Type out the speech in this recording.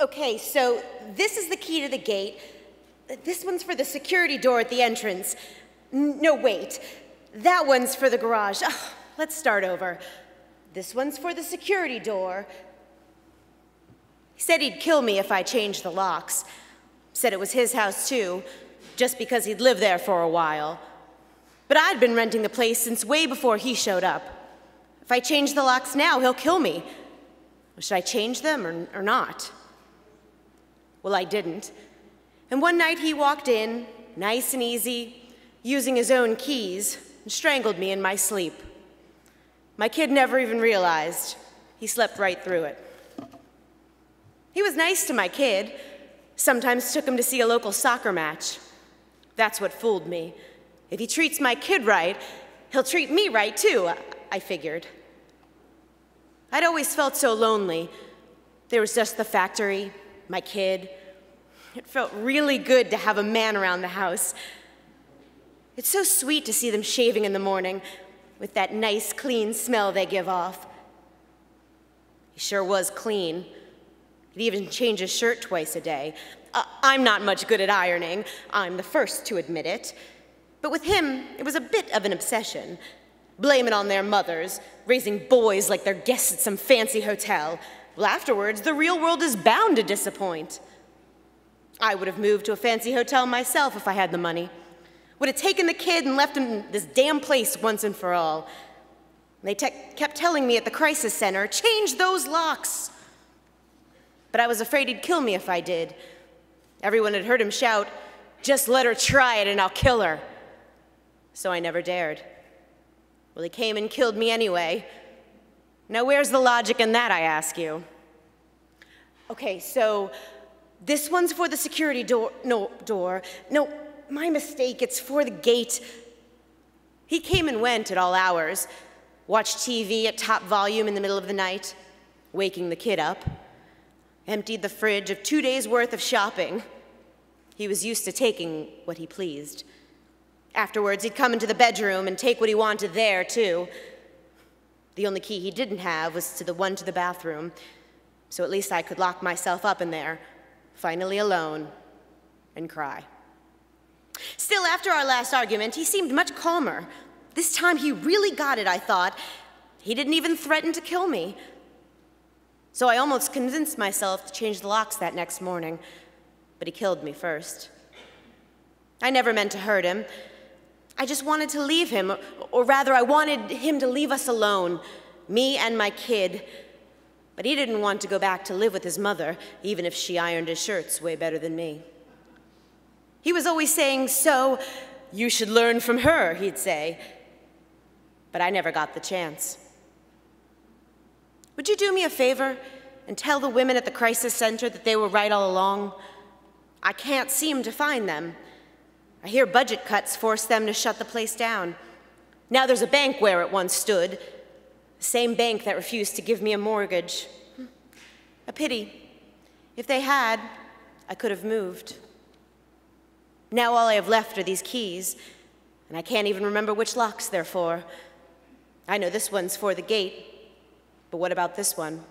Okay, so this is the key to the gate. This one's for the security door at the entrance. No, wait. That one's for the garage. Ugh, let's start over. This one's for the security door. He said he'd kill me if I changed the locks. Said it was his house, too, just because he'd lived there for a while. But I'd been renting the place since way before he showed up. If I change the locks now, he'll kill me. Should I change them or, or not? Well, I didn't. And one night he walked in, nice and easy, using his own keys, and strangled me in my sleep. My kid never even realized. He slept right through it. He was nice to my kid, sometimes took him to see a local soccer match. That's what fooled me. If he treats my kid right, he'll treat me right too, I figured. I'd always felt so lonely. There was just the factory, my kid. It felt really good to have a man around the house. It's so sweet to see them shaving in the morning with that nice, clean smell they give off. He sure was clean. He'd even change his shirt twice a day. Uh, I'm not much good at ironing, I'm the first to admit it. But with him, it was a bit of an obsession. Blame it on their mothers, raising boys like they're guests at some fancy hotel. Well, afterwards, the real world is bound to disappoint. I would have moved to a fancy hotel myself if I had the money. Would have taken the kid and left him in this damn place once and for all. They kept telling me at the crisis center, change those locks. But I was afraid he'd kill me if I did. Everyone had heard him shout, just let her try it and I'll kill her. So I never dared. Well, he came and killed me anyway. Now, where's the logic in that, I ask you? Okay, so this one's for the security door. No, door. No, my mistake. It's for the gate. He came and went at all hours, watched TV at top volume in the middle of the night, waking the kid up, emptied the fridge of two days' worth of shopping. He was used to taking what he pleased. Afterwards, he'd come into the bedroom and take what he wanted there, too. The only key he didn't have was to the one to the bathroom, so at least I could lock myself up in there, finally alone, and cry. Still, after our last argument, he seemed much calmer. This time he really got it, I thought. He didn't even threaten to kill me. So I almost convinced myself to change the locks that next morning, but he killed me first. I never meant to hurt him. I just wanted to leave him, or rather, I wanted him to leave us alone, me and my kid. But he didn't want to go back to live with his mother, even if she ironed his shirts way better than me. He was always saying, So, you should learn from her, he'd say. But I never got the chance. Would you do me a favor and tell the women at the crisis center that they were right all along? I can't seem to find them. I hear budget cuts forced them to shut the place down. Now there's a bank where it once stood, the same bank that refused to give me a mortgage. A pity. If they had, I could have moved. Now all I have left are these keys, and I can't even remember which locks they're for. I know this one's for the gate, but what about this one?